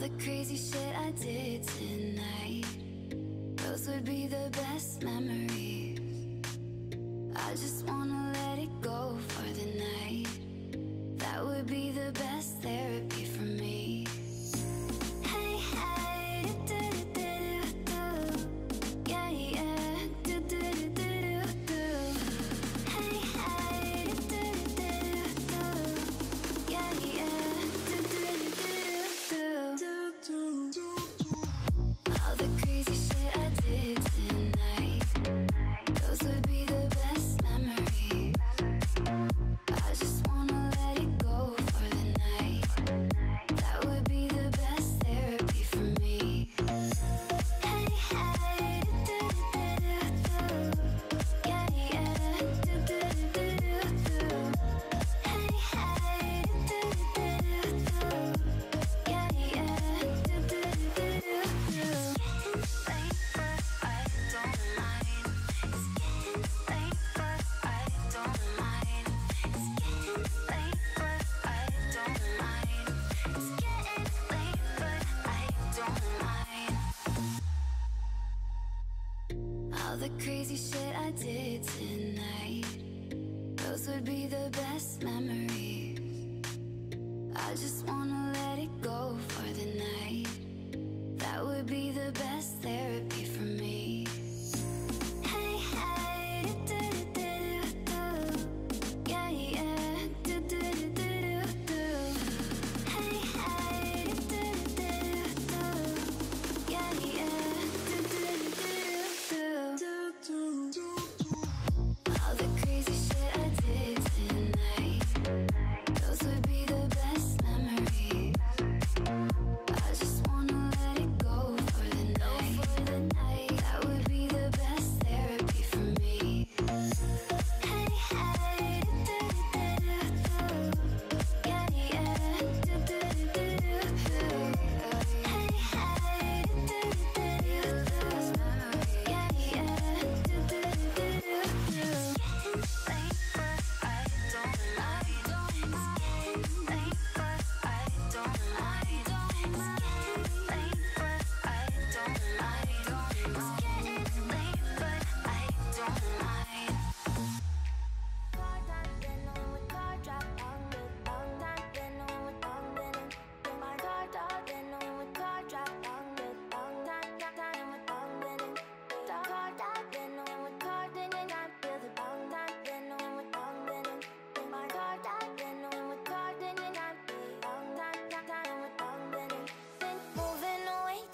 The crazy shit I did tonight, those would be the best memories. I just wanna let it go for the night. That would be the best therapy for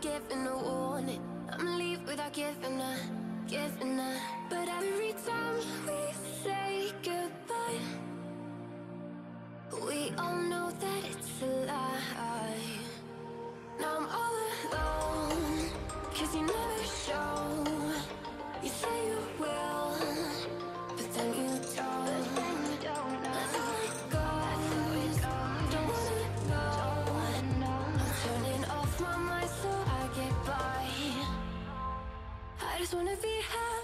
giving a warning. I'ma leave without giving a, giving a. just wanna be happy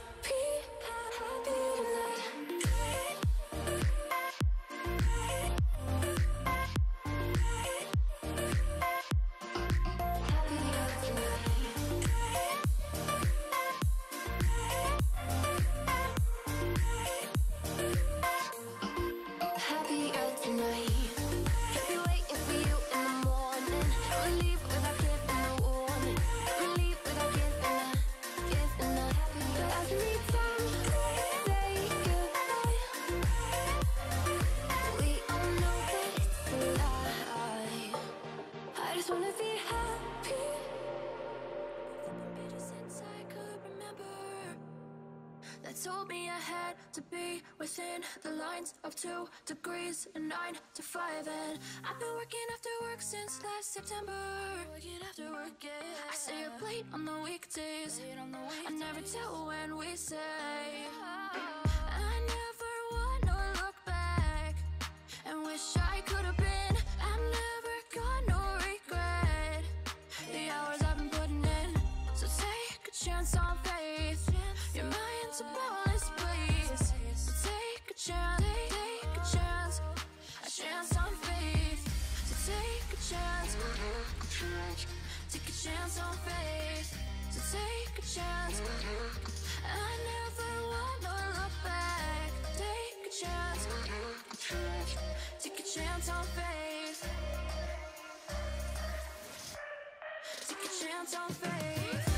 They told me I had to be within the lines of two degrees and nine to five. And I've been working after work since last September. Working after work, yeah. I stay up late on the weekdays. On the weekdays. I never tell when we say. Oh. I never wanna look back and wish I could have been. chance on faith take a chance. I never want to look back. Take a chance. Take a chance on faith. Take a chance on faith.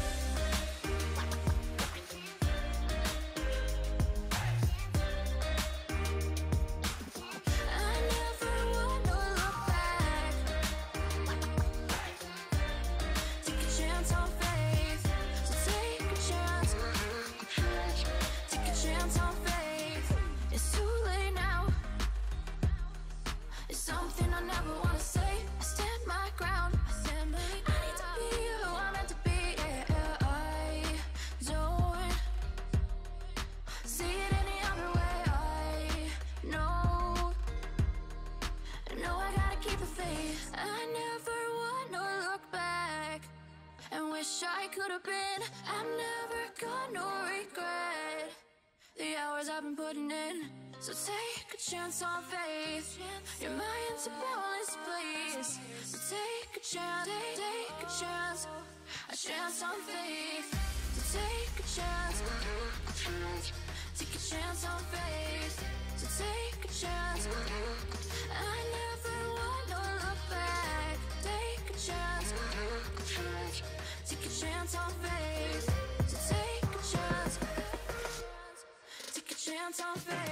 Take a chance on faith. Your mind's a boundless place. So take a chance, take, a chance, a chance on faith. So take a chance, take a chance on faith. So take a chance. I never want to look back. Take a chance, take a chance on faith. So take a chance, take a chance on faith.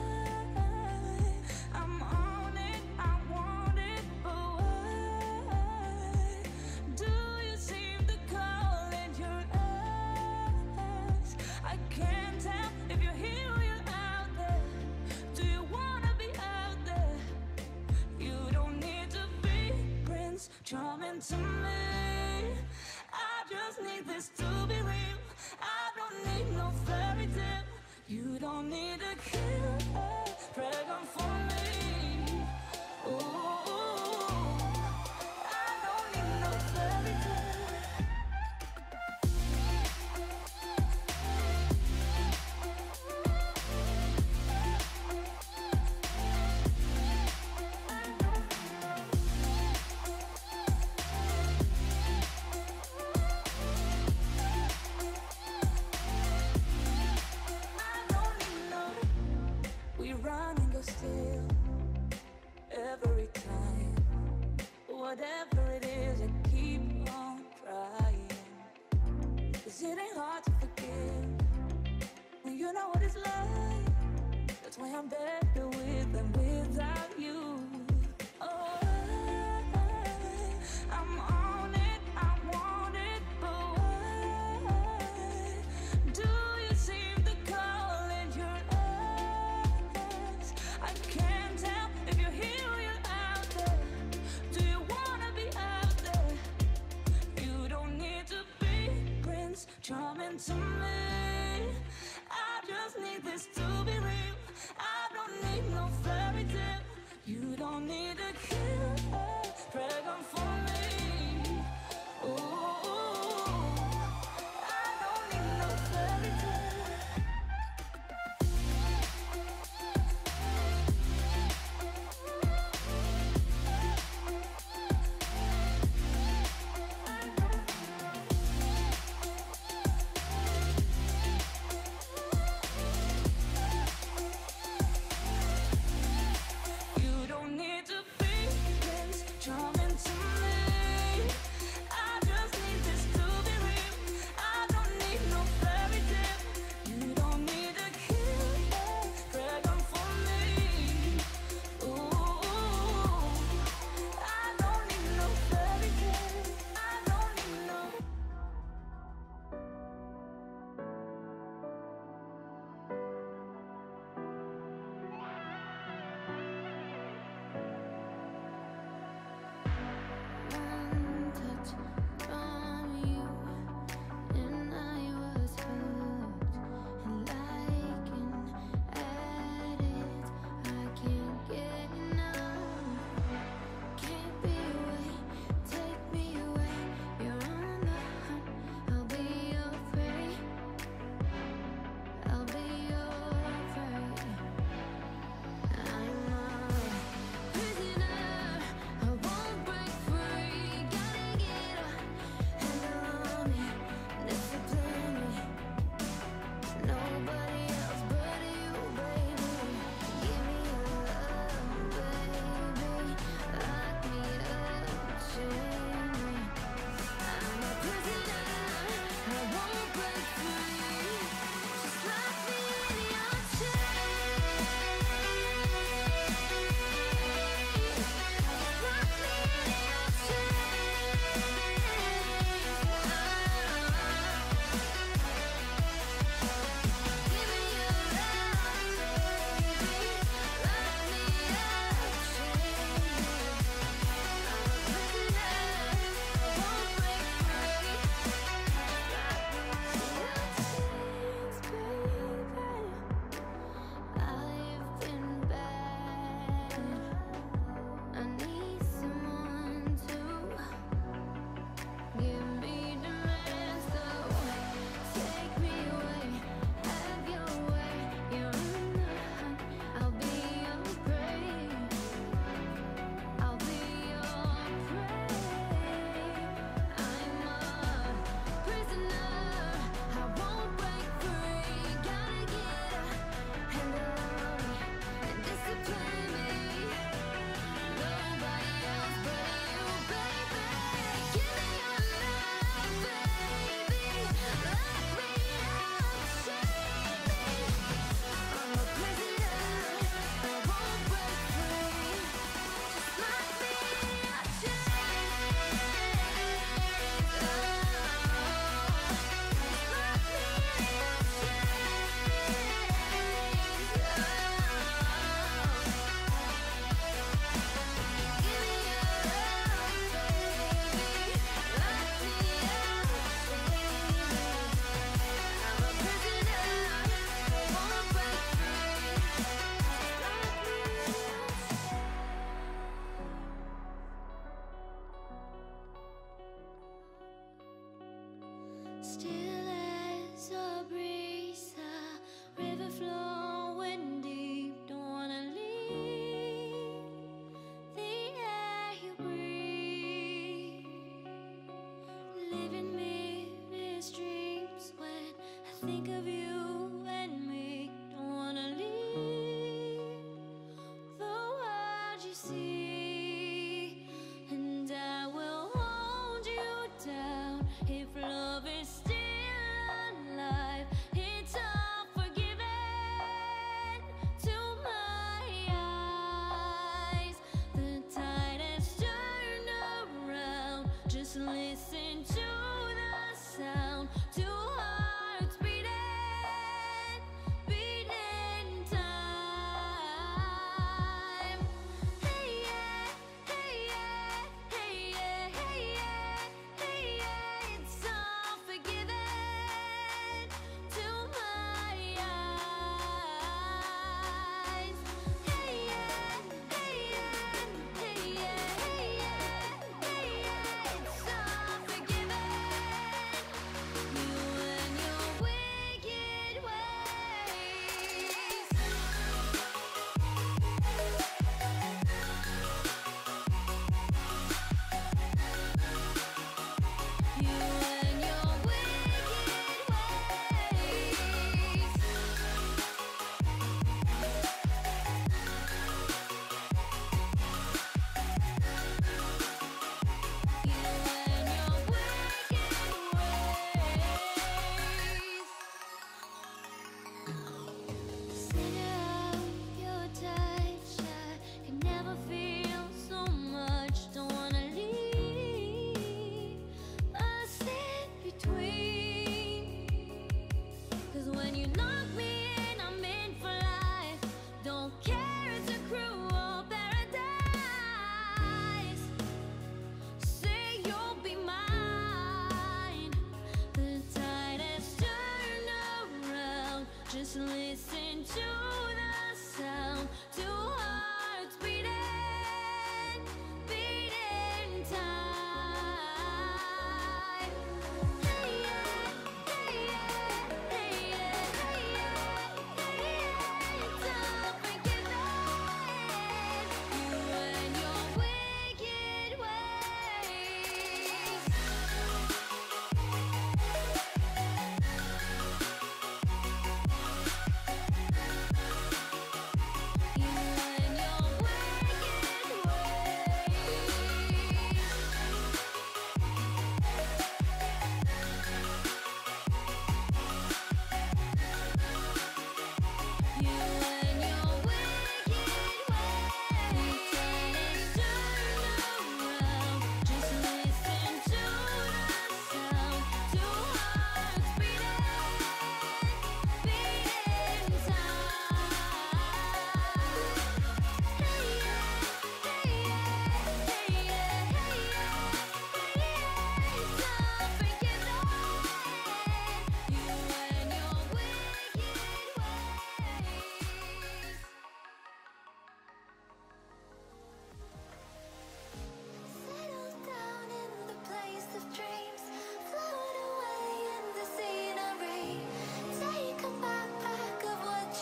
to me. I just need this to be real. I don't need no fairy tale. You don't need a kill a dragon for me. Sometimes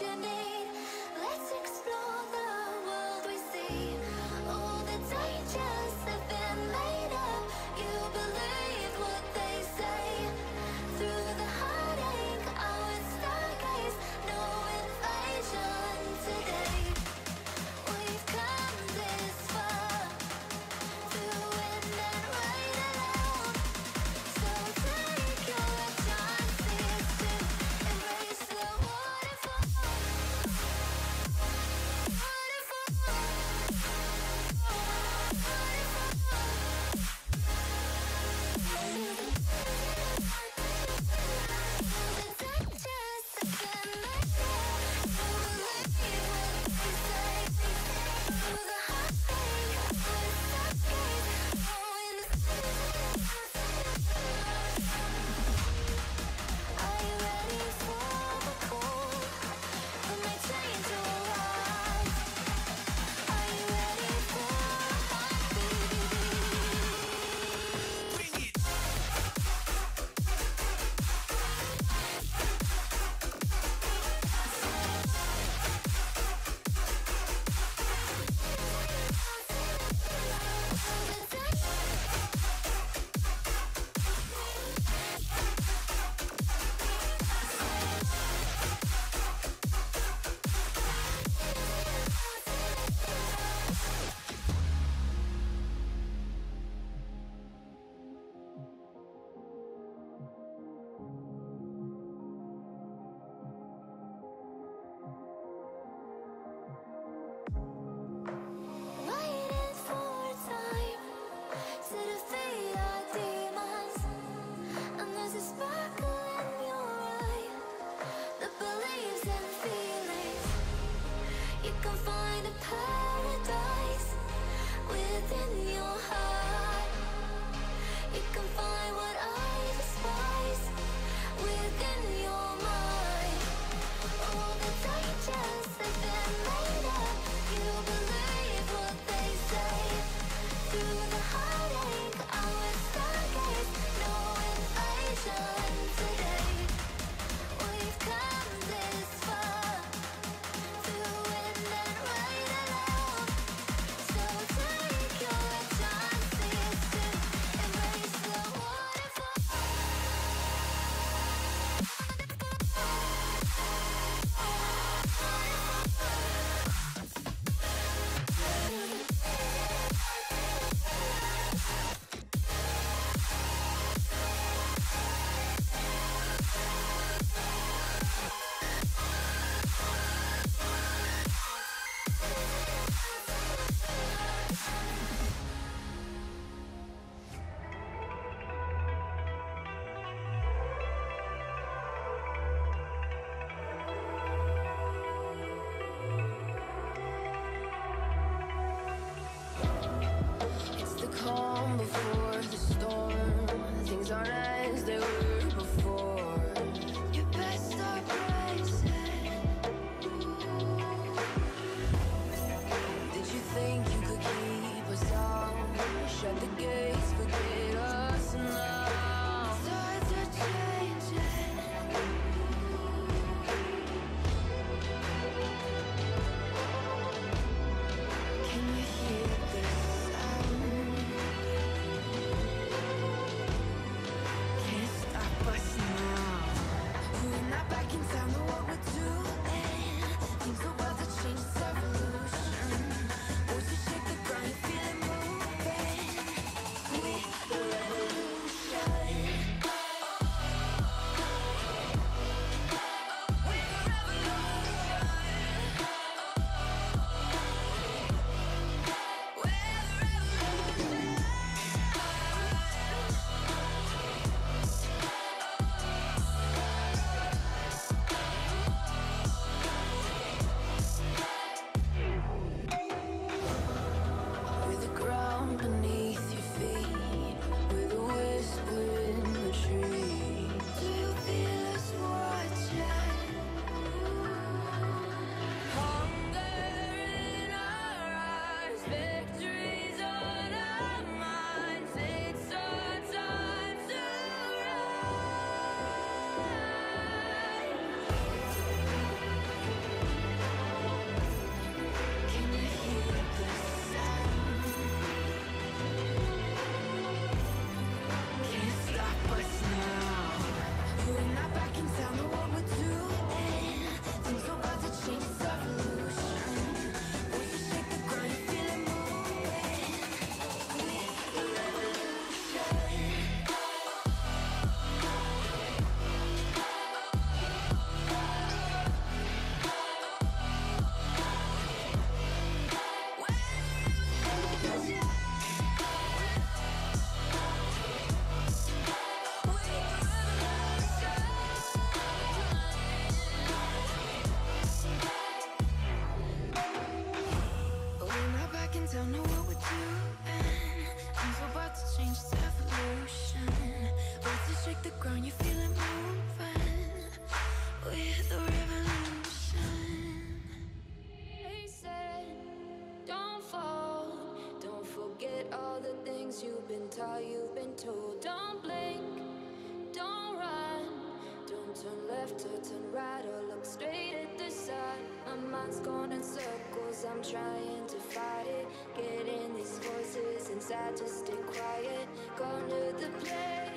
you need. Let's explore the world we see. calm before the storm. Things aren't as they were. to turn right or look straight at the sun. My mind's going in circles, I'm trying to fight it. Getting these voices inside to stay quiet. Go to the place.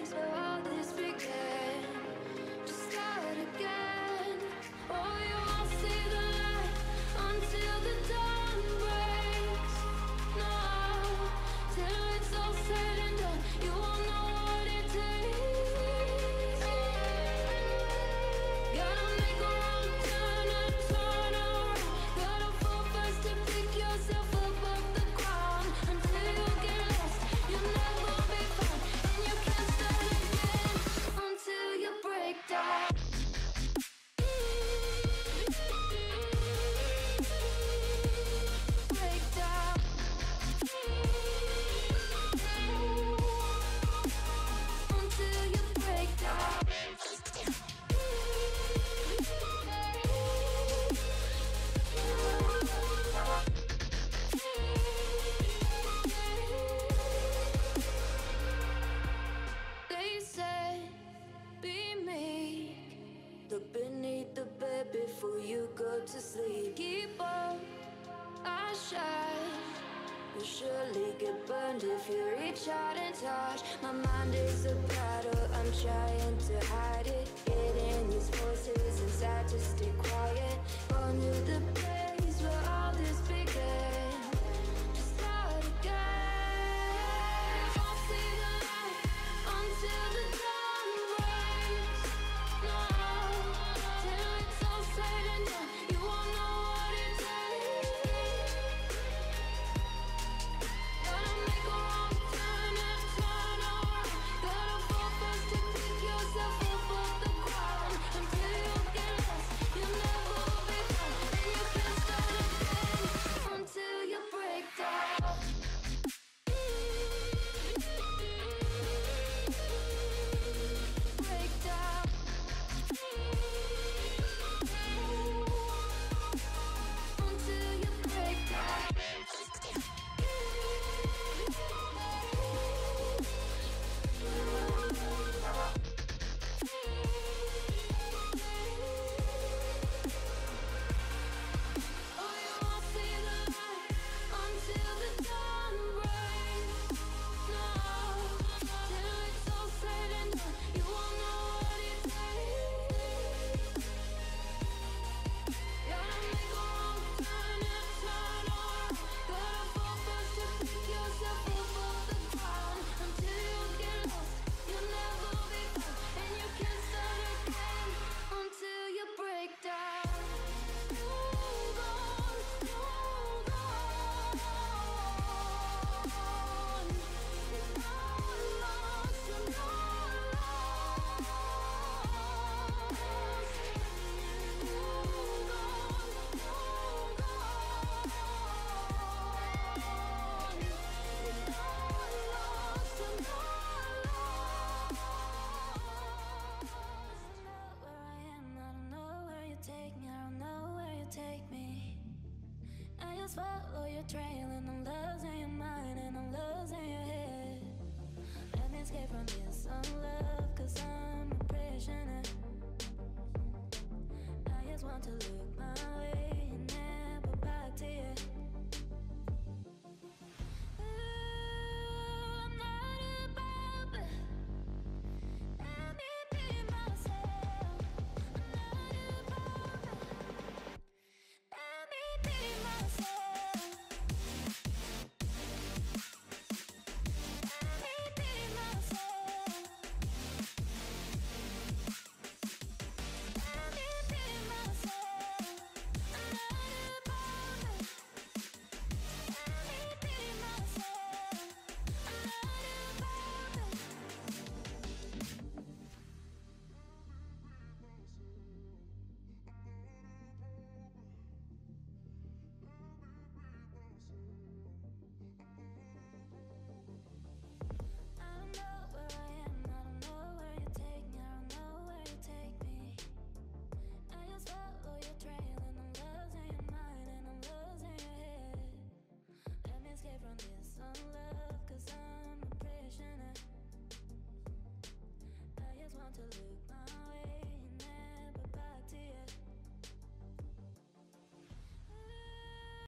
a trail and I'm losing your mind and the loves in your head. Let me escape from this unlove cause I'm a prisoner. I just want to look my way and never back to you. Let me be